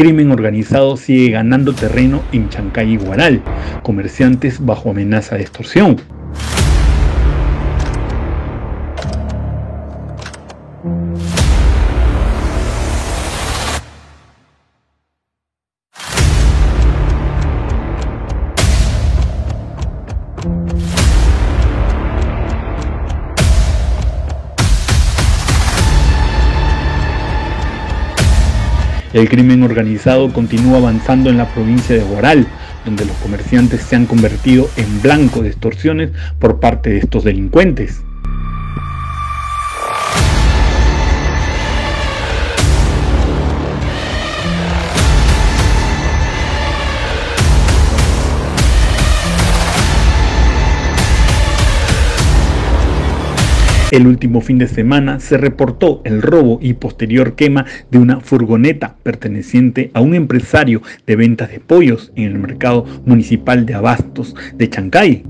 crimen organizado sigue ganando terreno en Chancay y Guaral, comerciantes bajo amenaza de extorsión. El crimen organizado continúa avanzando en la provincia de Guaral, donde los comerciantes se han convertido en blanco de extorsiones por parte de estos delincuentes. El último fin de semana se reportó el robo y posterior quema de una furgoneta perteneciente a un empresario de ventas de pollos en el mercado municipal de abastos de Chancay.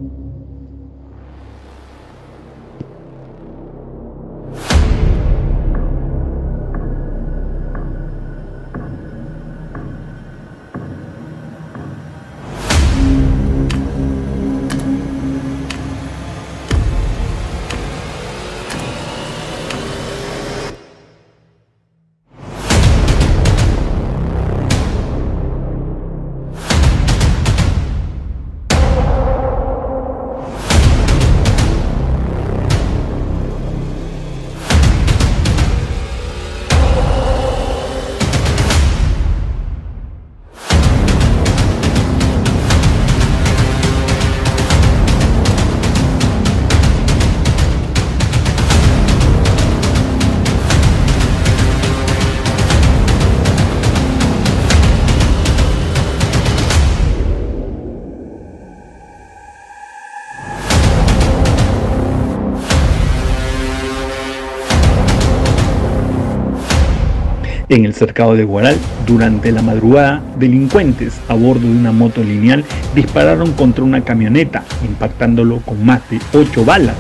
En el cercado de Guaral, durante la madrugada, delincuentes a bordo de una moto lineal dispararon contra una camioneta, impactándolo con más de 8 balas.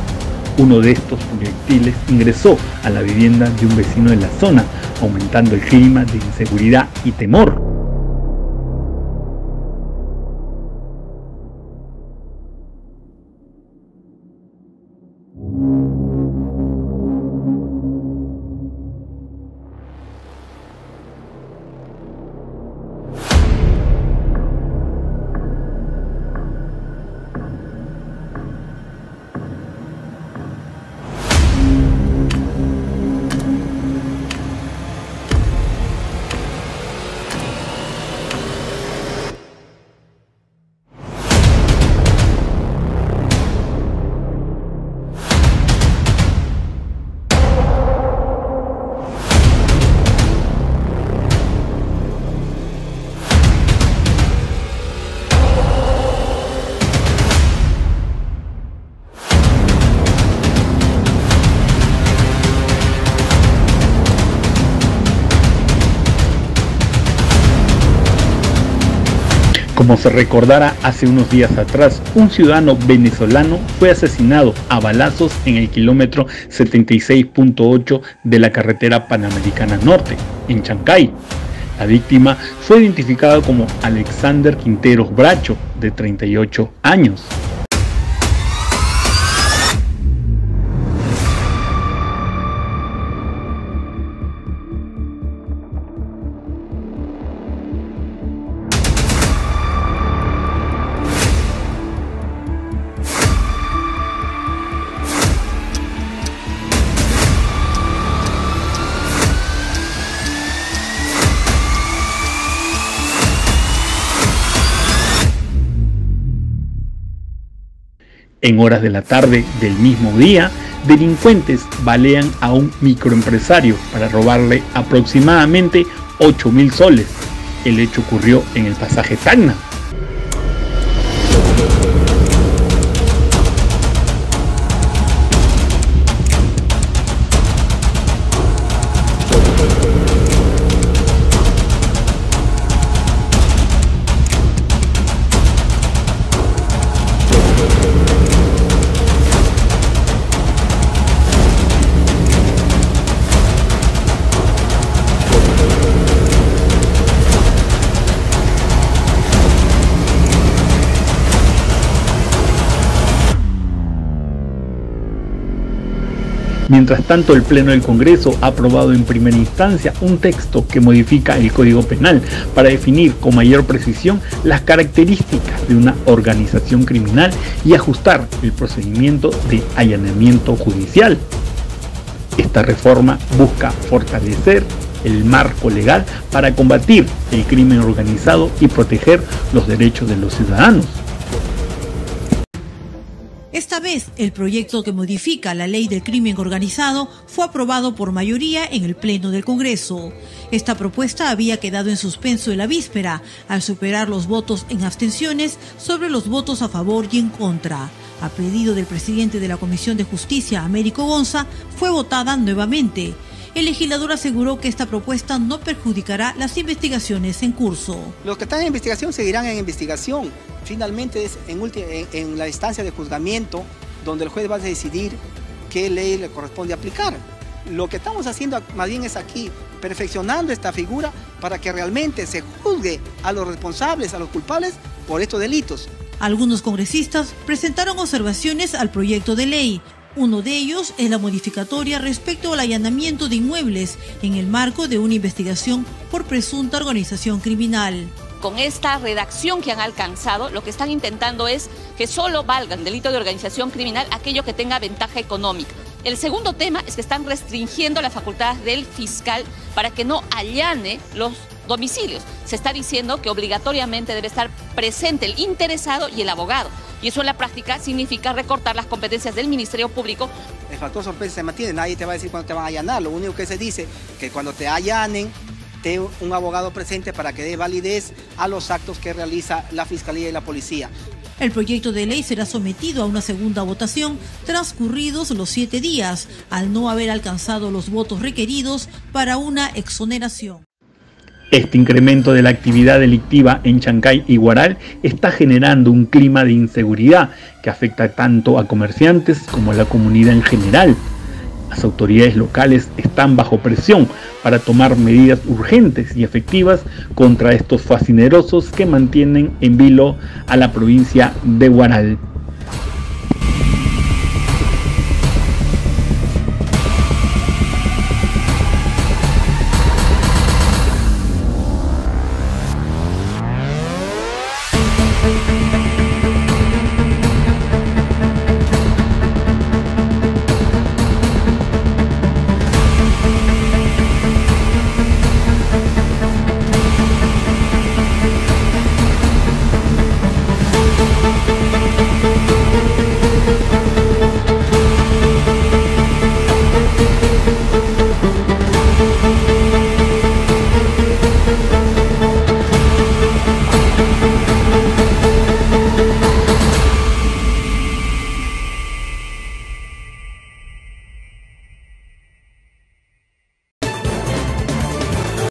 Uno de estos proyectiles ingresó a la vivienda de un vecino de la zona, aumentando el clima de inseguridad y temor. Como se recordará hace unos días atrás, un ciudadano venezolano fue asesinado a balazos en el kilómetro 76.8 de la carretera Panamericana Norte, en Chancay. La víctima fue identificada como Alexander Quinteros Bracho, de 38 años. En horas de la tarde del mismo día, delincuentes balean a un microempresario para robarle aproximadamente 8 mil soles. El hecho ocurrió en el pasaje Tacna, Mientras tanto, el Pleno del Congreso ha aprobado en primera instancia un texto que modifica el Código Penal para definir con mayor precisión las características de una organización criminal y ajustar el procedimiento de allanamiento judicial. Esta reforma busca fortalecer el marco legal para combatir el crimen organizado y proteger los derechos de los ciudadanos. Esta vez, el proyecto que modifica la ley del crimen organizado fue aprobado por mayoría en el Pleno del Congreso. Esta propuesta había quedado en suspenso en la víspera, al superar los votos en abstenciones sobre los votos a favor y en contra. A pedido del presidente de la Comisión de Justicia, Américo Gonza, fue votada nuevamente. El legislador aseguró que esta propuesta no perjudicará las investigaciones en curso. Los que están en investigación seguirán en investigación. Finalmente es en, la instancia de juzgamiento donde el juez va a decidir qué ley le corresponde aplicar. Lo que estamos haciendo más bien es aquí, perfeccionando esta figura para que realmente se juzgue a los responsables, a los culpables por estos delitos. Algunos congresistas presentaron observaciones al proyecto de ley. Uno de ellos es la modificatoria respecto al allanamiento de inmuebles en el marco de una investigación por presunta organización criminal. Con esta redacción que han alcanzado, lo que están intentando es que solo valgan delito de organización criminal aquello que tenga ventaja económica. El segundo tema es que están restringiendo las facultades del fiscal para que no allane los domicilios. Se está diciendo que obligatoriamente debe estar presente el interesado y el abogado. Y eso en la práctica significa recortar las competencias del Ministerio Público. El factor sorpresa se mantiene, nadie te va a decir cuándo te van a allanar. Lo único que se dice que cuando te allanen, te un abogado presente para que dé validez a los actos que realiza la Fiscalía y la Policía. El proyecto de ley será sometido a una segunda votación transcurridos los siete días, al no haber alcanzado los votos requeridos para una exoneración. Este incremento de la actividad delictiva en Chancay y Guaral está generando un clima de inseguridad que afecta tanto a comerciantes como a la comunidad en general. Las autoridades locales están bajo presión para tomar medidas urgentes y efectivas contra estos fascinerosos que mantienen en vilo a la provincia de Guaral.